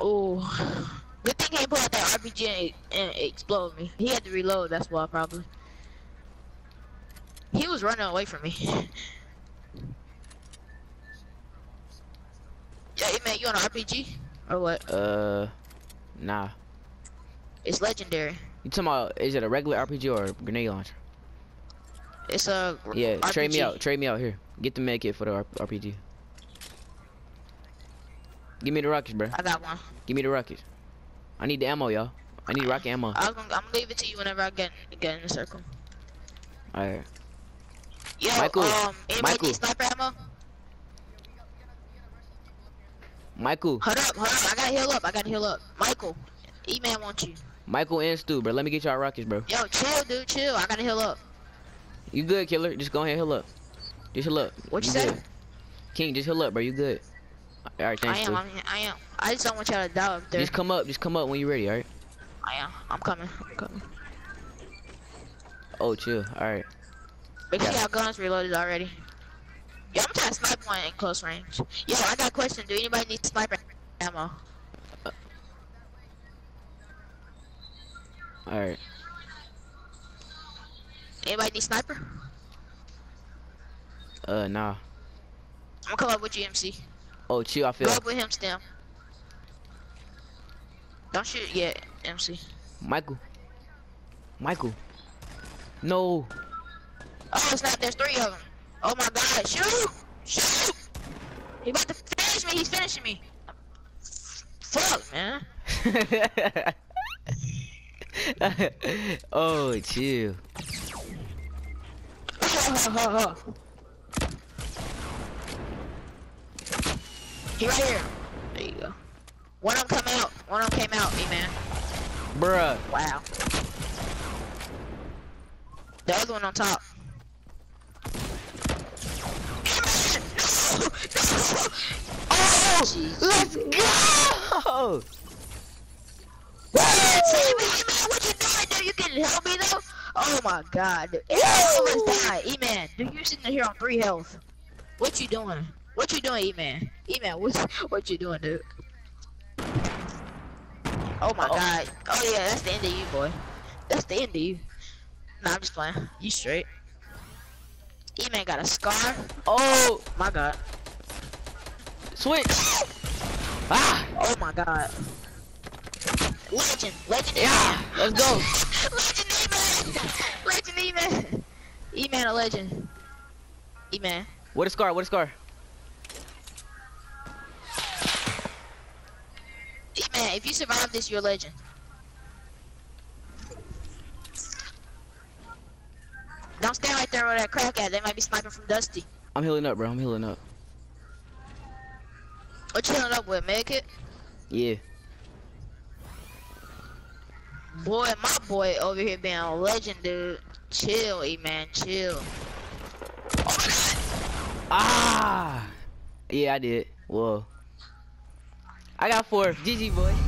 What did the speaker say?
Oh. Good thing he pulled out that RPG and, and it exploded me. He had to reload, that's why probably. He was running away from me. yeah, hey, man, you on an RPG? Or what? Uh, nah. It's legendary. You talking about, is it a regular RPG or a grenade launcher? It's a Yeah, RPG. trade me out, trade me out here. Get the med kit for the R RPG. Give me the rockets, bro. I got one. Give me the rockets. I need the ammo, y'all. I need rocket ammo. I was gonna, I'm gonna leave it to you whenever I get get in the circle. Alright. Yo, Michael, um, Michael. sniper ammo? Michael, Hold up, hold up. I gotta heal up. I gotta heal up. Michael, E-man wants you. Michael and Stu, bro. Let me get y'all rockets, bro. Yo, chill, dude, chill. I gotta heal up. You good, killer? Just go ahead and heal up. Just heal up. What you good. say? King, just heal up, bro. You good. Alright, I thanks, am. I'm, I am. I just don't want y'all to die up there. Just come up. Just come up when you're ready, alright? I am. I'm coming. I'm coming. Oh, chill. Alright. Make sure y'all guns reloaded already. Yo, I'm trying to snipe one in close range. Yo, I got a question. Do anybody need sniper ammo? Alright. Anybody need sniper? Uh, nah. I'm gonna come up with you, MC. Oh, chill. I feel. Go up with him, Stem. Don't shoot yet, MC. Michael. Michael. No. Oh, it's not. There's three of them. Oh my God! Shoot! Shoot! He about to finish me. He's finishing me. Fuck, man. oh, chill. Oh, oh, oh, he right here. There you go. One of them come out. One of them came out, me man. Bruh. Wow. The other one on top. Oh, Let's go! Say, man, what you doing, dude? You can help me though? Oh my god. dude. All of died. E-man, dude, you sitting here on three health. What you doing? What you doing, E-man? E-man, what, what you doing, dude? Oh my Uh-oh. god. Oh yeah, that's the end of you, boy. That's the end of you. Nah, I'm just playing. You straight. E-man got a scar. Oh, My god. switch. Ah, Oh my god. Legend. Legend. yeah. Let's go. Legend E-man! Legend E-man! E-man a legend. E-man. What a scar? What a scar? E-man, if you survive this, you're a legend. Don't stand right there where that crack at. They might be sniping from Dusty. I'm healing up, bro. I'm healing up. What you healing up with, make it? Yeah. Boy, my boy over here being a legend, dude. Chill, E-man, chill. Oh my God! Ah. Yeah, I did. Whoa. I got four. GG, boy.